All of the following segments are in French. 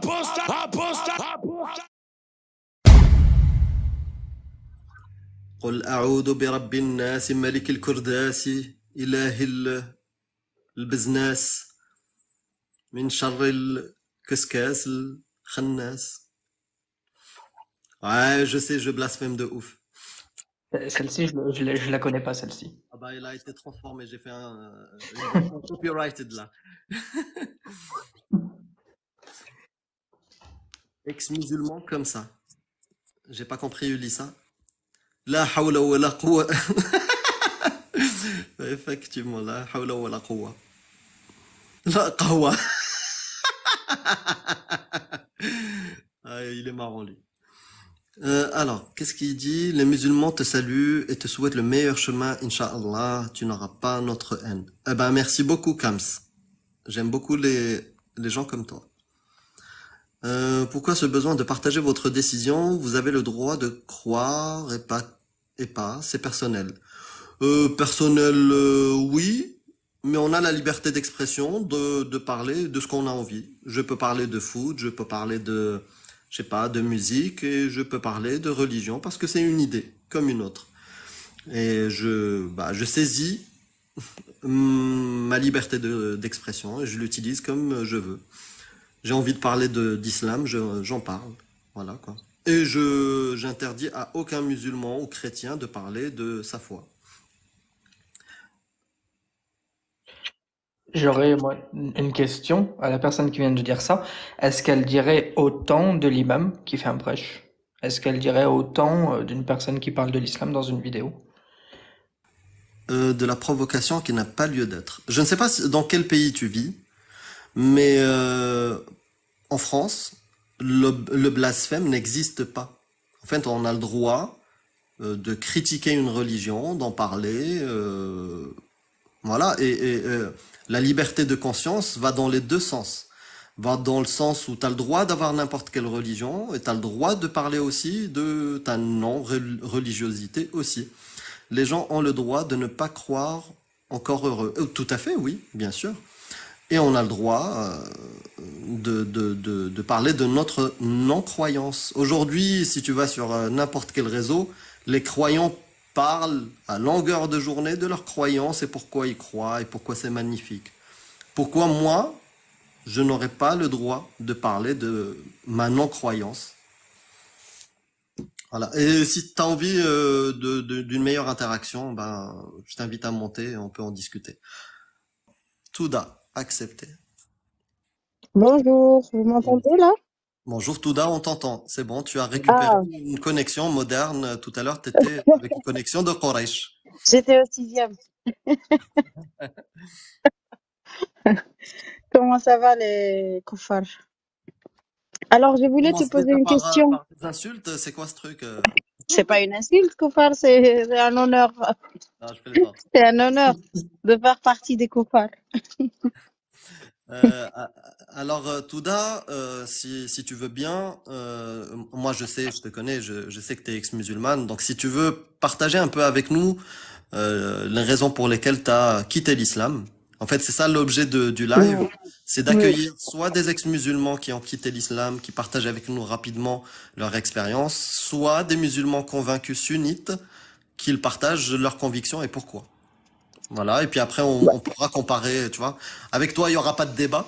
aposta, aposta, aposta. قل أعوذ برب الناس ملك الكرداس إله ال- البزناس من شر الكسكاس الخناس Ouais, je sais, je blasphème de ouf. Euh, Celle-ci, je, le- je, la- je la connais pas, celle-ci. Ah bah, il a été transformé, j'ai fait un, euh, un copyrighted là. Ex-musulman comme ça. J'ai pas compris Ulissa. La hawla wa la quwwa. Effectivement, la hawla wa la quwwa. La qahwa. Ah, il est marrant lui. Euh, alors, qu'est-ce qu'il dit? Les musulmans te saluent et te souhaitent le meilleur chemin, Inch'Allah, tu n'auras pas notre haine. Eh ben, merci beaucoup, Kams. J'aime beaucoup les, les gens comme toi. Euh, pourquoi ce besoin de partager votre décision? Vous avez le droit de croire et pas, et pas, c'est personnel. Euh, personnel, euh, oui, mais on a la liberté d'expression, de, de parler de ce qu'on a envie. Je peux parler de foot, je peux parler de, je sais pas, de musique et je peux parler de religion parce que c'est une idée comme une autre. Et je, bah, je saisis ma liberté de, d'expression et je l'utilise comme je veux. J'ai envie de parler d'islam, je- j'en parle. Voilà, quoi. Et je, j'interdis à aucun musulman ou chrétien de parler de sa foi. J'aurais moi, une question à la personne qui vient de dire ça. Est-ce qu'elle dirait autant de l'imam qui fait un prêche? Est-ce qu'elle dirait autant euh, d'une personne qui parle de l'islam dans une vidéo? Euh, de la provocation qui n'a pas lieu d'être. Je ne sais pas dans quel pays tu vis, mais euh, en France, le, blasphème n'existe pas. En fait, on a le droit euh, de critiquer une religion, d'en parler, euh, voilà, et, la liberté de conscience va dans les deux sens. Va dans le sens où tu as le droit d'avoir n'importe quelle religion et tu as le droit de parler aussi de ta non-religiosité aussi. Les gens ont le droit de ne pas croire encore heureux. Tout à fait, oui, bien sûr. Et on a le droit euh, de, de, de, parler de notre non-croyance. Aujourd'hui, si tu vas sur euh, n'importe quel réseau, les croyants parlent à longueur de journée de leur croyance et pourquoi ils croient et pourquoi c'est magnifique. Pourquoi moi, je n'aurais pas le droit de parler de ma non-croyance? Voilà. Et si tu as envie euh, d'une meilleure interaction, ben, je t'invite à monter, on peut en discuter. Touda, accepté. Bonjour, vous m'entendez là? Bonjour Touda, on t'entend. C'est bon, tu as récupéré Ah, une connexion moderne. Tout à l'heure, tu étais avec une connexion de Quraysh. j'étais au sixième. Comment ça va les koufars? Alors, je voulais te poser une par, euh, question. par insultes, c'est quoi ce truc euh? C'est pas une insulte, koufar, c'est un honneur. Je plaisante. C'est un honneur de faire partie des koufars. Euh, alors, euh, Touda, euh, si, si tu veux bien, euh, moi je sais, je te connais, je, je sais que tu es ex-musulmane, donc si tu veux partager un peu avec nous les raisons pour lesquelles tu as quitté l'islam. En fait, c'est ça l'objet du live, c'est d'accueillir soit des ex-musulmans qui ont quitté l'islam, qui partagent avec nous rapidement leur expérience, soit des musulmans convaincus sunnites qui partagent leurs convictions et pourquoi. Voilà, et puis après, on, on pourra comparer, tu vois. Avec toi, il n'y aura pas de débat,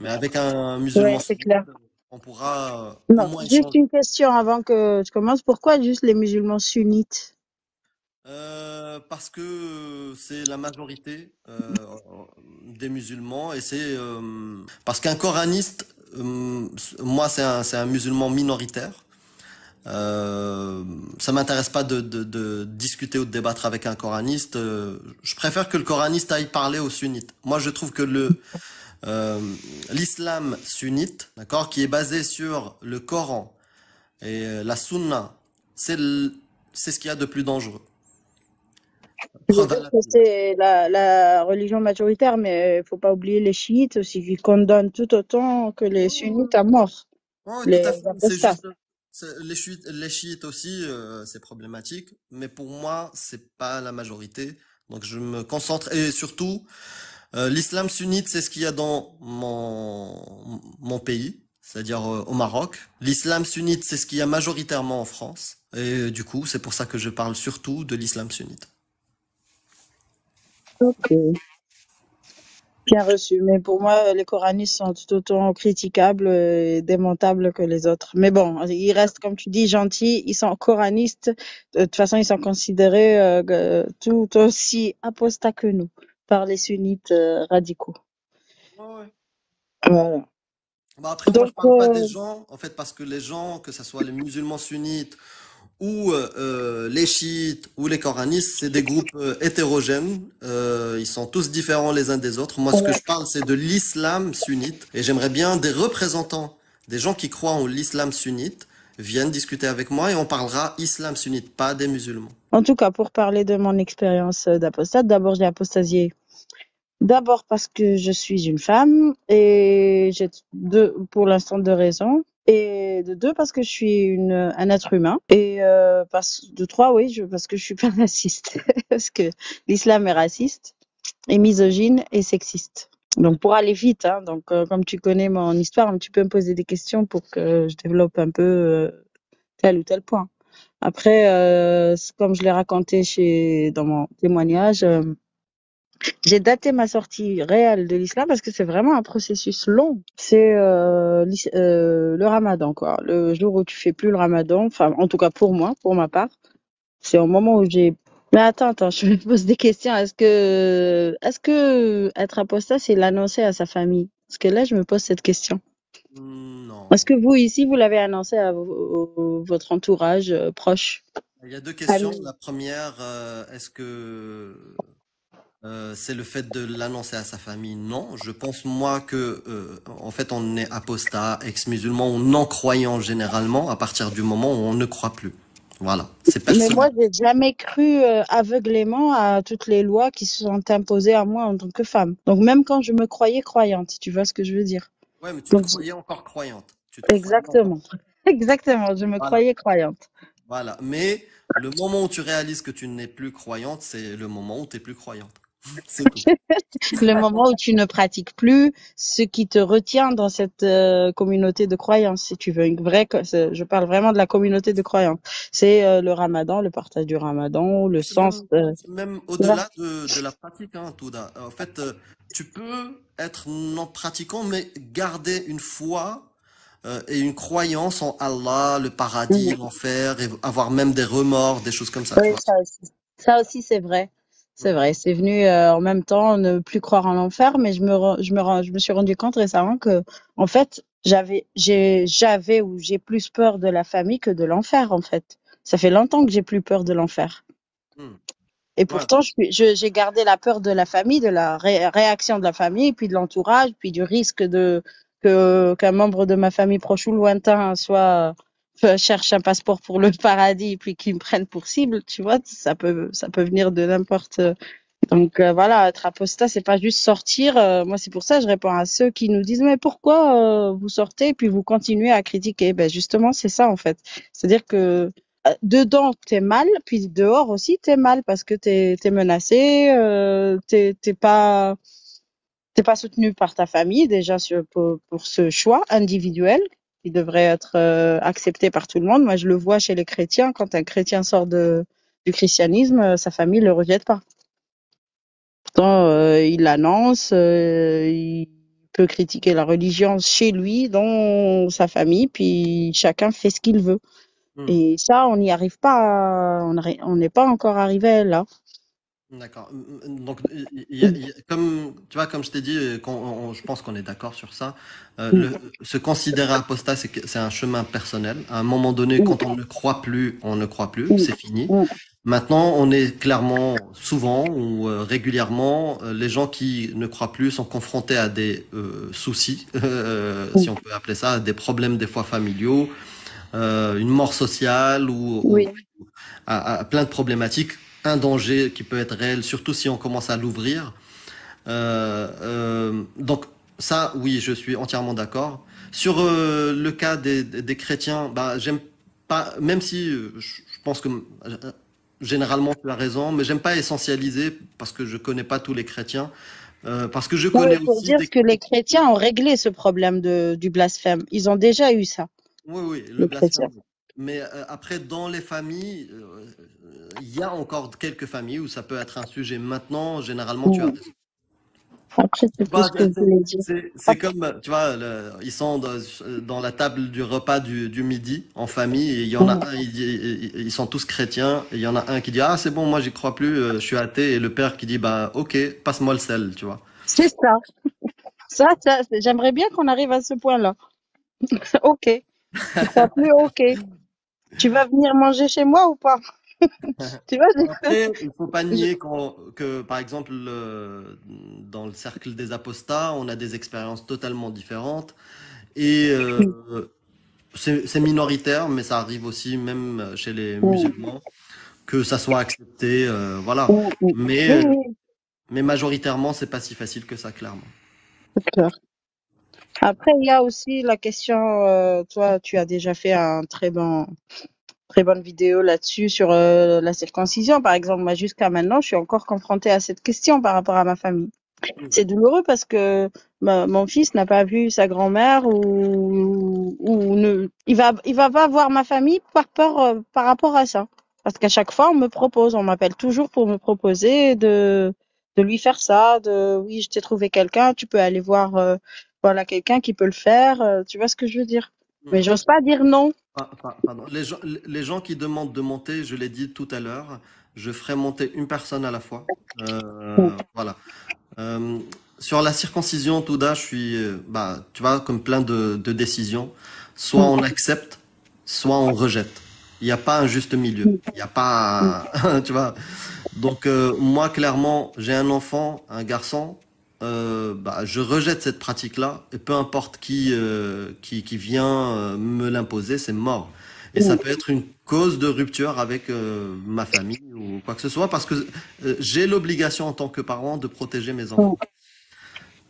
mais avec un musulman Ouais, clair. on pourra euh, Non, juste échanger. une question avant que je commence. Pourquoi juste les musulmans sunnites? Euh, parce que c'est la majorité euh, des musulmans et c'est euh, parce qu'un coraniste, moi c'est un, un musulman minoritaire. Ça m'intéresse pas de, de, discuter ou de débattre avec un coraniste. Je préfère que le coraniste aille parler aux sunnites. Moi, je trouve que le l'islam sunnite, d'accord, qui est basé sur le Coran et la Sunna, c'est c'est ce qu'il y a de plus dangereux. Je Preuve à sais la que c'est la, la religion majoritaire, mais il faut pas oublier les chiites aussi, qui condamnent tout autant que les sunnites à mort, les à juste, chiites, les chiites aussi, euh, c'est problématique. Mais pour moi, c'est pas la majorité. Donc je me concentre et surtout, euh, l'islam sunnite, c'est ce qu'il y a dans mon mon pays. c'est-à-dire euh, au Maroc. L'islam sunnite, c'est ce qu'il y a majoritairement en France. Et du coup, c'est pour ça que je parle surtout de l'islam sunnite. Ok. Bien reçu. Mais pour moi, les coranistes sont tout autant critiquables et démontables que les autres. Mais bon, ils restent, comme tu dis, gentils. Ils sont coranistes. De toute façon, ils sont considérés euh, tout aussi apostats que nous par les sunnites euh, radicaux. Voilà. Bah après, moi, je Donc, parle pas euh, des gens, en fait, parce que les gens, que ce soit les musulmans sunnites ou euh, euh, les chiites ou les coranistes, c'est des groupes euh, hétérogènes. Euh, ils sont tous différents les uns des autres. Moi, ce que je parle, c'est de l'islam sunnite. Et j'aimerais bien des représentants, des gens qui croient en l'islam sunnite, viennent discuter avec moi et on parlera islam sunnite, pas des musulmans. En tout cas, pour parler de mon expérience d'apostate, d'abord j'ai apostasié. D'abord parce que je suis une femme et j'ai deux, pour l'instant deux raisons. Et de deux parce que je suis une, un être humain. Et euh, parce, de trois, oui, je, parce que je suis pas raciste. parce que l'islam est raciste, et misogyne et sexiste. Donc pour aller vite, hein, donc euh, comme tu connais mon histoire, tu peux me poser des questions pour que je développe un peu euh, tel ou tel point. Après, euh, comme je l'ai raconté chez dans mon témoignage, euh, j'ai daté ma sortie réelle de l'islam parce que c'est vraiment un processus long. C'est euh, euh, le ramadan, quoi. Le jour où tu fais plus le ramadan, enfin, en tout cas pour moi, pour ma part, c'est au moment où j'ai. Mais attends, attends, je me pose des questions. Est-ce que, est-ce que être apostat, c'est l'annoncer à sa famille? Parce que là, je me pose cette question. Non. Est-ce que vous, ici, vous l'avez annoncé à vo- votre entourage euh, proche? Il y a deux questions. Famille. La première, euh, est-ce que euh, c'est le fait de l'annoncer à sa famille? Non. Je pense, moi, que, euh, en fait, on est apostat, ex-musulman ou non-croyant généralement à partir du moment où on ne croit plus. Voilà. C'est Mais moi, j'ai jamais cru euh, aveuglément à toutes les lois qui se sont imposées à moi en tant que femme. Donc même quand je me croyais croyante, tu vois ce que je veux dire? Ouais, mais tu te Donc croyais encore croyante. Tu te croyais encore. exactement, exactement, je me Voilà. croyais croyante. Voilà. Mais le moment où tu réalises que tu n'es plus croyante, c'est le moment où tu n'es plus croyante. Le moment où tu ne pratiques plus ce qui te retient dans cette euh, communauté de croyance, si tu veux, une vraie, je parle vraiment de la communauté de croyance. C'est euh, le ramadan, le partage du ramadan, le sens. même, euh, même au-delà de, de la pratique, hein, Touda. En fait, euh, tu peux être non pratiquant, mais garder une foi et une croyance en Allah, le paradis, l'enfer, et avoir même des remords, des choses comme ça, Oui, vois? ça aussi. Ça aussi, c'est vrai. C'est vrai. C'est venu euh, en même temps ne plus croire en l'enfer, mais je me, re- je me, rends- je me suis rendu compte récemment que, en fait, j'avais, j'ai, j'avais ou j'ai plus peur de la famille que de l'enfer, en fait. Ça fait longtemps que j'ai plus peur de l'enfer. Hmm. Et pourtant, je- j'ai gardé la peur de la famille, de la ré- réaction de la famille, puis de l'entourage, puis du risque de que qu'un membre de ma famille proche ou lointain soit cherche un passeport pour le paradis, puis qu'il me prenne pour cible. Tu vois, ça peut ça peut venir de n'importe. Donc euh, voilà, être apostat, c'est pas juste sortir. Euh, moi, c'est pour ça que je réponds à ceux qui nous disent mais pourquoi euh, vous sortez puis vous continuez à critiquer? Ben justement, c'est ça en fait. C'est-à-dire que euh, dedans t'es mal, puis dehors aussi t'es mal parce que t'es t'es menacé, euh, t'es pas t'es pas soutenu par ta famille déjà pour ce choix individuel qui devrait être euh, accepté par tout le monde. Moi, je le vois chez les chrétiens quand un chrétien sort de du christianisme, euh, sa famille le rejette pas. Pourtant, euh, il l'annonce, euh, il peut critiquer la religion chez lui, dans sa famille, puis chacun fait ce qu'il veut. Hmm. Et ça, on n'y arrive pas, à- on n'est pas encore arrivé là. D'accord. Donc, il y a- il y a- comme tu vois, comme je t'ai dit, euh, on- je pense qu'on est d'accord sur ça. Euh, le, se considérer apostat, c'est un chemin personnel. À un moment donné, quand on ne croit plus, on ne croit plus, c'est fini. Mm. Maintenant, on est clairement, souvent ou euh, régulièrement, euh, les gens qui ne croient plus sont confrontés à des soucis, si on peut appeler ça, des problèmes des fois familiaux, une mort sociale ou, à, à plein de problématiques, un danger qui peut être réel, surtout si on commence à l'ouvrir. Euh, euh, donc ça, oui, je suis entièrement d'accord. Sur euh, le cas des, chrétiens, bah, j'aime pas, même si je, pense que généralement tu as raison, mais j'aime pas essentialiser parce que je connais pas tous les chrétiens. Euh, parce que je connais mais pour aussi dire des... que les chrétiens ont réglé ce problème de, du blasphème. Ils ont déjà eu ça, Oui, oui, le les chrétiens. blasphème. Mais euh, après, dans les familles, euh, il y a encore quelques familles où ça peut être un sujet. Maintenant, généralement, tu as raison. Après, c'est que comme, tu vois, le- ils sont dans, dans la table du repas du, du midi en famille et il y en a un, il dit- ils sont tous chrétiens et il y en a un qui dit ah c'est bon moi j'y crois plus, euh, je suis athée et le père qui dit bah ok passe-moi le sel, tu vois. C'est ça. Ça, j'aimerais bien qu'on arrive à ce point-là. Ok. Tu crois plus? Ok. Tu vas venir manger chez moi ou pas? Tu vois, je- Après, il faut pas nier que, par exemple, le- dans le cercle des apostats, on a des expériences totalement différentes. Et euh, c'est minoritaire, mais ça arrive aussi même chez les musulmans, que ça soit accepté, euh, voilà. Mais, mais majoritairement, c'est pas si facile que ça, clairement. c'est clair. Après, il y a aussi la question, euh, toi, tu as déjà fait un très bon, très bonne vidéo là-dessus sur euh, la circoncision, par exemple. Moi, jusqu'à maintenant, je suis encore confrontée à cette question par rapport à ma famille. C'est douloureux parce que mon fils n'a pas vu sa grand-mère ou, ou ne, il va, il va pas voir ma famille par peur, euh, par rapport à ça. Parce qu'à chaque fois, on me propose, on m'appelle toujours pour me proposer de, de lui faire ça, de, oui, je t'ai trouvé quelqu'un, tu peux aller voir, euh, voilà, quelqu'un qui peut le faire, tu vois ce que je veux dire? Mais j'ose pas dire non. Ah. Les gens, les gens qui demandent de monter, je l'ai dit tout à l'heure, je ferai monter une personne à la fois. Euh, voilà. Euh, sur la circoncision, Touda, je suis, euh, bah, tu vois, comme plein de, décisions. Soit on accepte, soit on rejette. Il n'y a pas un juste milieu. Il n'y a pas, tu vois. Donc moi, clairement, j'ai un enfant, un garçon. Euh, bah, je rejette cette pratique-là et peu importe qui euh, qui, qui vient euh, me l'imposer, c'est mort. Et ça peut être une cause de rupture avec euh, ma famille ou quoi que ce soit parce que j'ai l'obligation en tant que parent de protéger mes enfants.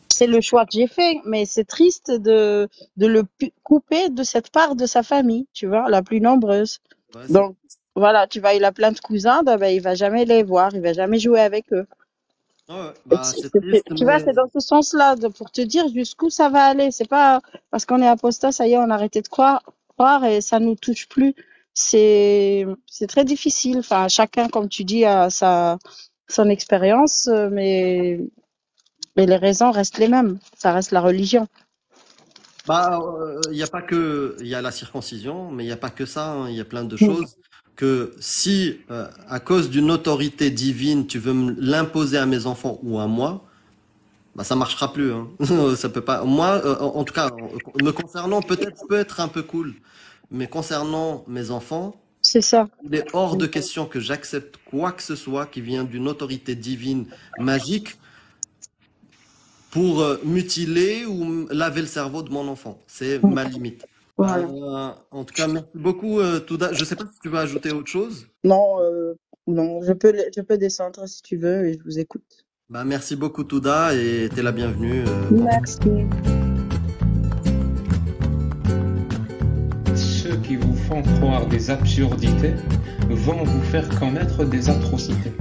C'est le choix que j'ai fait, mais c'est triste de, de le couper de cette part de sa famille, tu vois, la plus nombreuse. Ouais, Donc, voilà, tu vois, il a plein de cousins, ben, il va jamais les voir, il va jamais jouer avec eux. Ouais, Bah, triste, tu vois, c'est dans ce sens-là, pour te dire jusqu'où ça va aller. C'est pas parce qu'on est apostat, ça y est, on a arrêté de croire, croire et ça nous touche plus. C'est, très difficile. Enfin, chacun, comme tu dis, a sa, son expérience, euh, mais, mais les raisons restent les mêmes. Ça reste la religion. Bah, il n'y a pas que, il y a la circoncision, mais il n'y a pas que ça. hein. Il y a plein de choses que si, euh, à cause d'une autorité divine, tu veux l'imposer à mes enfants ou à moi, bah ça marchera plus. Hein. Ça peut pas. Moi, euh, en tout cas, me concernant, peut-être peut être un peu cool, mais concernant mes enfants, C'est ça. il est hors de question que j'accepte quoi que ce soit qui vient d'une autorité divine magique pour euh, mutiler ou laver le cerveau de mon enfant. C'est ma limite. Voilà. Euh, en tout cas, merci beaucoup, euh, Touda. Je sais pas si tu veux ajouter autre chose. Non, euh, non, je peux, je peux descendre si tu veux et je vous écoute. Bah, merci beaucoup, Touda, et t'es la bienvenue. euh, Merci. Ceux qui vous font croire des absurdités vont vous faire commettre des atrocités.